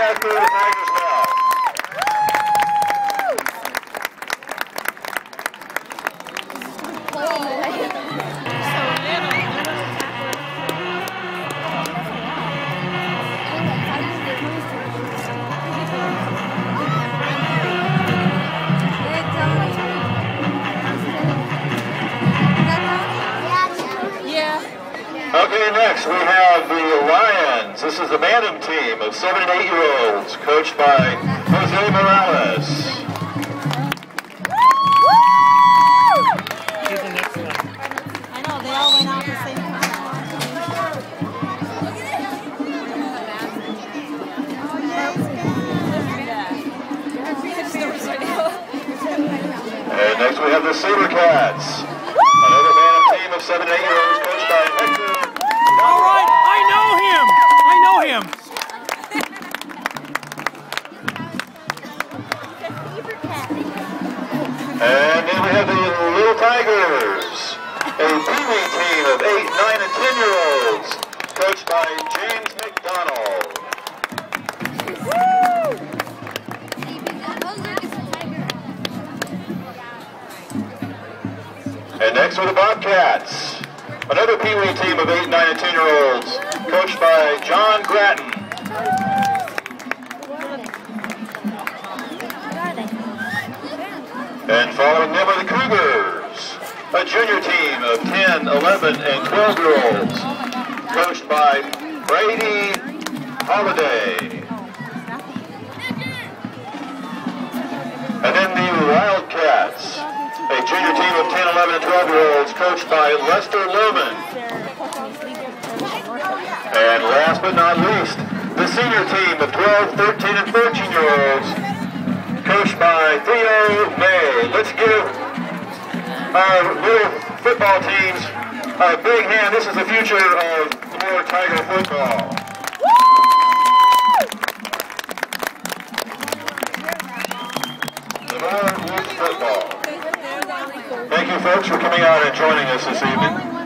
Gracias, Okay, next we have the Lions. This is the Bantam team of seven and eight year olds, coached by Jose Morales. And next we have the Sabercats. Another Bantam team of seven and eight And then we have the Little Tigers, a Pee-wee team of eight, nine, and ten year olds, coached by James McDonald. And next are the Bobcats, another Pee-wee team of eight, nine, and ten year olds, coached by John Grattan. And following them are the Cougars, a junior team of 10, 11, and 12 year olds, coached by Brady Holiday. And then the Wildcats, a junior team of 10, 11, and 12 year olds, coached by Lester Loman. And last but not least, the senior team of 12, 13, and 14 year olds, by Theo May. Let's give our little football teams a big hand. This is the future of Florida Tiger football. Football. Thank you folks for coming out and joining us this evening.